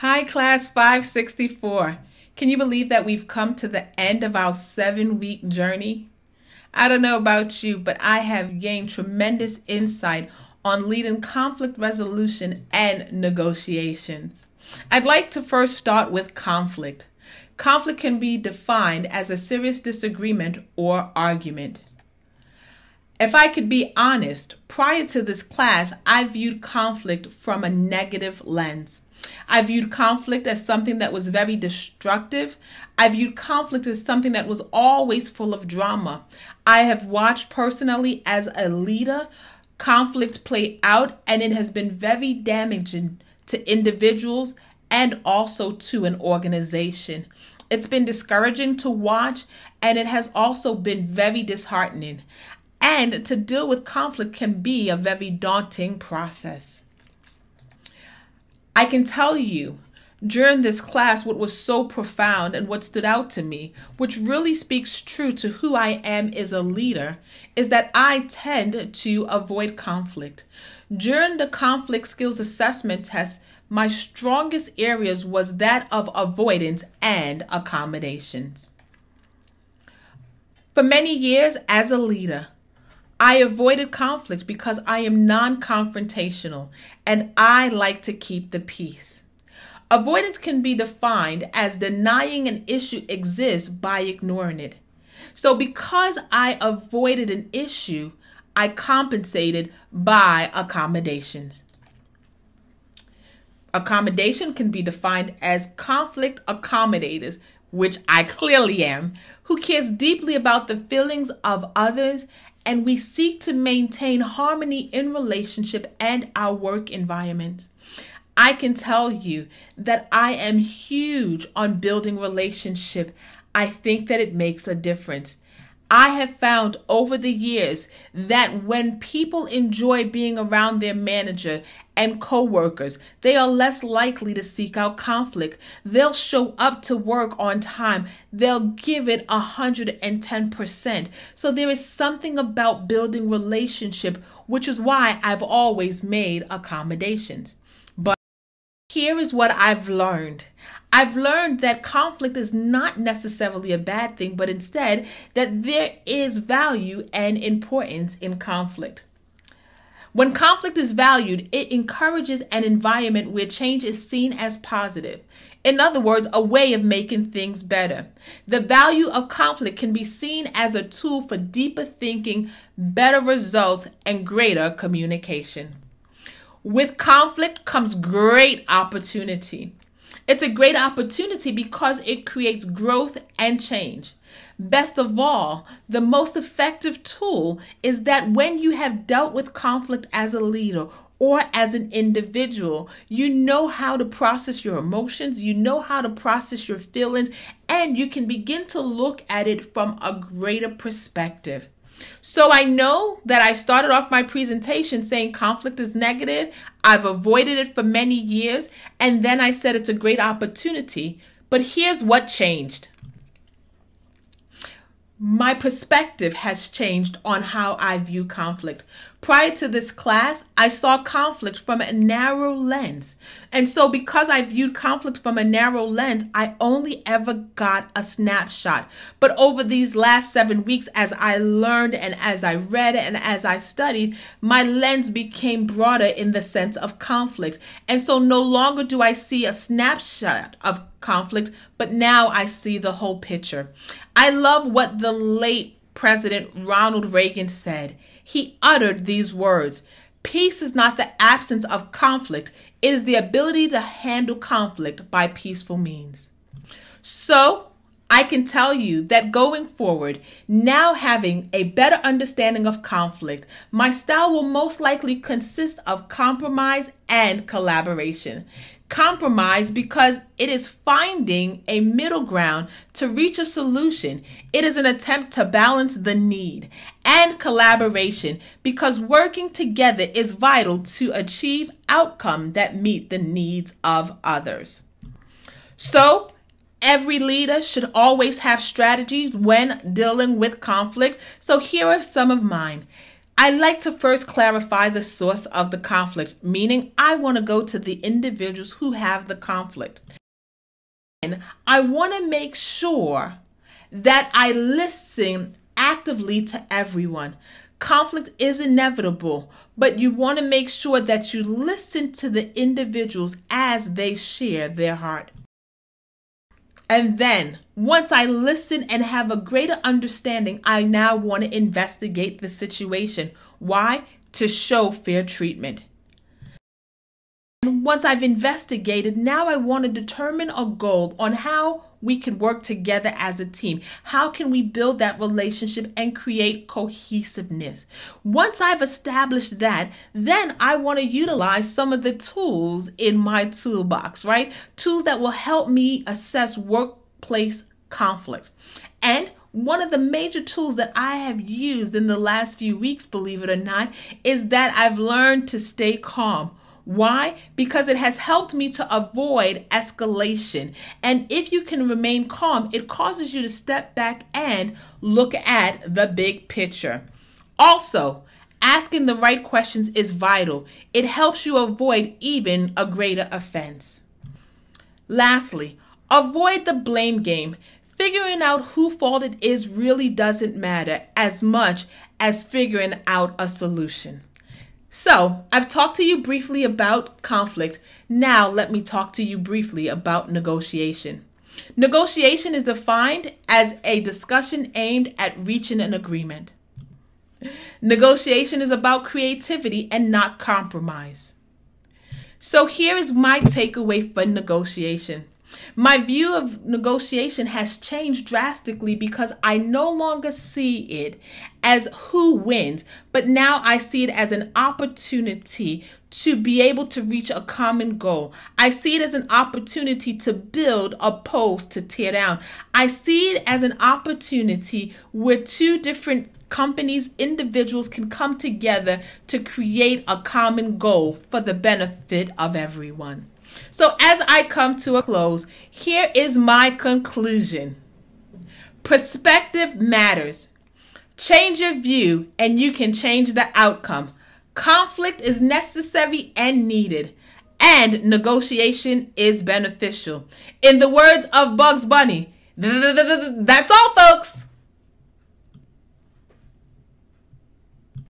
Hi, Class 564. Can you believe that we've come to the end of our seven week journey? I don't know about you, but I have gained tremendous insight on leading conflict resolution and negotiations. I'd like to first start with conflict. Conflict can be defined as a serious disagreement or argument. If I could be honest, prior to this class, I viewed conflict from a negative lens. I viewed conflict as something that was very destructive. I viewed conflict as something that was always full of drama. I have watched personally as a leader conflict play out, and it has been very damaging to individuals and also to an organization. It's been discouraging to watch, and it has also been very disheartening. And to deal with conflict can be a very daunting process. I can tell you during this class what was so profound and what stood out to me, which really speaks true to who I am as a leader, is that I tend to avoid conflict. During the conflict skills assessment test, my strongest areas was that of avoidance and accommodations. For many years as a leader, I avoided conflict because I am non confrontational and I like to keep the peace. Avoidance can be defined as denying an issue exists by ignoring it. So, because I avoided an issue, I compensated by accommodations. Accommodation can be defined as conflict accommodators, which I clearly am, who cares deeply about the feelings of others and we seek to maintain harmony in relationship and our work environment. I can tell you that I am huge on building relationship. I think that it makes a difference. I have found over the years that when people enjoy being around their manager and coworkers, they are less likely to seek out conflict. They'll show up to work on time. They'll give it 110%. So there is something about building relationship, which is why I've always made accommodations. But here is what I've learned. I've learned that conflict is not necessarily a bad thing, but instead that there is value and importance in conflict. When conflict is valued, it encourages an environment where change is seen as positive. In other words, a way of making things better. The value of conflict can be seen as a tool for deeper thinking, better results, and greater communication. With conflict comes great opportunity. It's a great opportunity because it creates growth and change. Best of all, the most effective tool is that when you have dealt with conflict as a leader or as an individual, you know how to process your emotions, you know how to process your feelings, and you can begin to look at it from a greater perspective. So I know that I started off my presentation saying conflict is negative. I've avoided it for many years. And then I said it's a great opportunity. But here's what changed my perspective has changed on how I view conflict. Prior to this class, I saw conflict from a narrow lens. And so, because I viewed conflict from a narrow lens, I only ever got a snapshot. But over these last seven weeks, as I learned and as I read and as I studied, my lens became broader in the sense of conflict. And so, no longer do I see a snapshot of conflict, but now I see the whole picture. I love what the late President Ronald Reagan said. He uttered these words Peace is not the absence of conflict, it is the ability to handle conflict by peaceful means. So, I can tell you that going forward, now having a better understanding of conflict, my style will most likely consist of compromise and collaboration. Compromise because it is finding a middle ground to reach a solution. It is an attempt to balance the need. And collaboration because working together is vital to achieve outcomes that meet the needs of others. So, Every leader should always have strategies when dealing with conflict. So here are some of mine. I like to first clarify the source of the conflict, meaning I want to go to the individuals who have the conflict. And I want to make sure that I listen actively to everyone. Conflict is inevitable, but you want to make sure that you listen to the individuals as they share their heart. And then, once I listen and have a greater understanding, I now want to investigate the situation. Why? To show fair treatment. And once I've investigated, now I want to determine a goal on how we can work together as a team. How can we build that relationship and create cohesiveness? Once I've established that, then I want to utilize some of the tools in my toolbox, right? Tools that will help me assess workplace conflict. And one of the major tools that I have used in the last few weeks, believe it or not, is that I've learned to stay calm. Why? Because it has helped me to avoid escalation. And if you can remain calm, it causes you to step back and look at the big picture. Also, asking the right questions is vital. It helps you avoid even a greater offense. Lastly, avoid the blame game. Figuring out who fault it is really doesn't matter as much as figuring out a solution. So, I've talked to you briefly about conflict. Now, let me talk to you briefly about negotiation. Negotiation is defined as a discussion aimed at reaching an agreement. Negotiation is about creativity and not compromise. So, here is my takeaway for negotiation my view of negotiation has changed drastically because I no longer see it as who wins, but now I see it as an opportunity to be able to reach a common goal. I see it as an opportunity to build opposed to tear down. I see it as an opportunity where two different companies, individuals can come together to create a common goal for the benefit of everyone. So, as I come to a close, here is my conclusion perspective matters. Change your view, and you can change the outcome. Conflict is necessary and needed, and negotiation is beneficial. In the words of Bugs Bunny, that's all, folks.